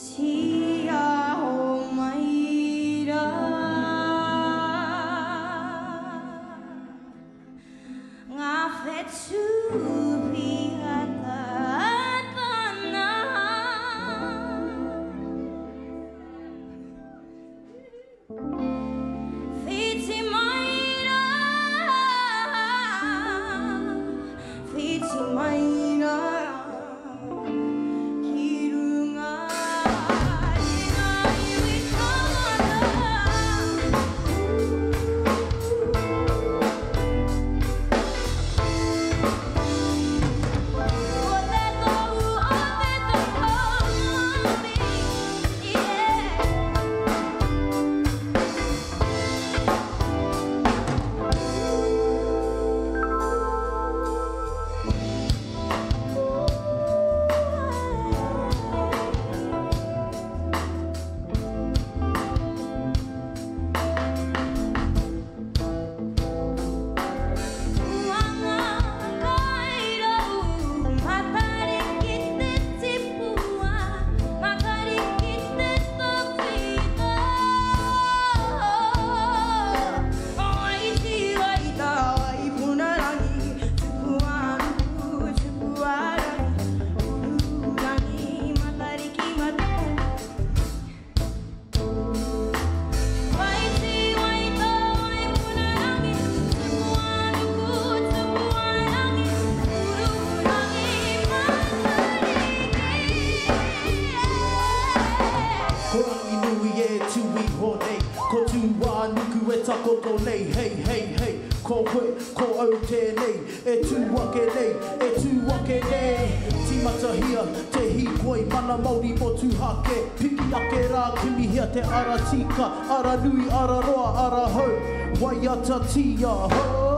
too tū wā niku e takoko nei Hei, hei, hei, ko koe, ko au tēnei E tū wake nei, e tū wake nei e Ti matahia, te hi koi, mana mauri mo tū hake Piki ake rā, kimi hia te ara tika Ara nui, ara roa, ara hau Waiata tia, hau